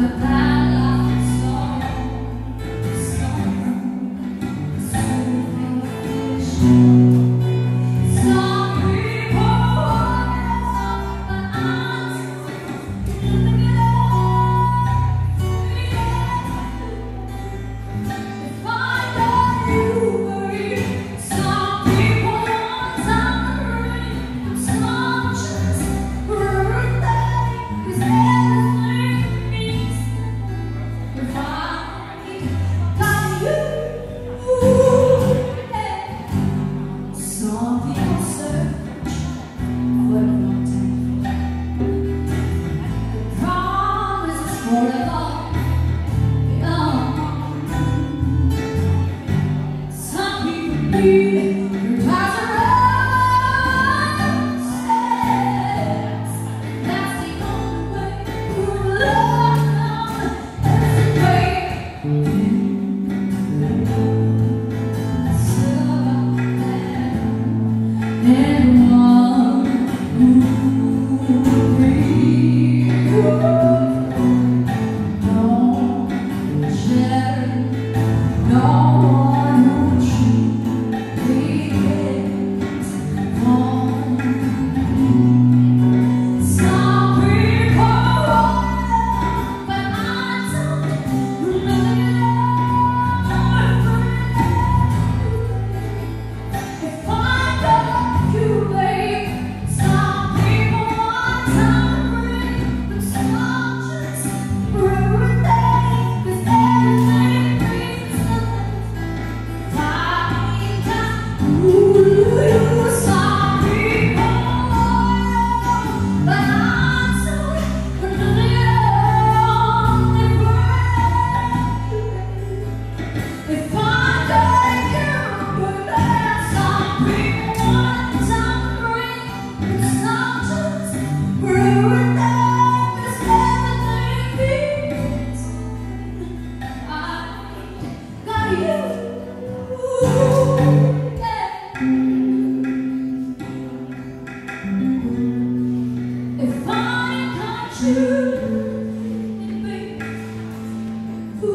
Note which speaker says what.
Speaker 1: Bye-bye. 我来了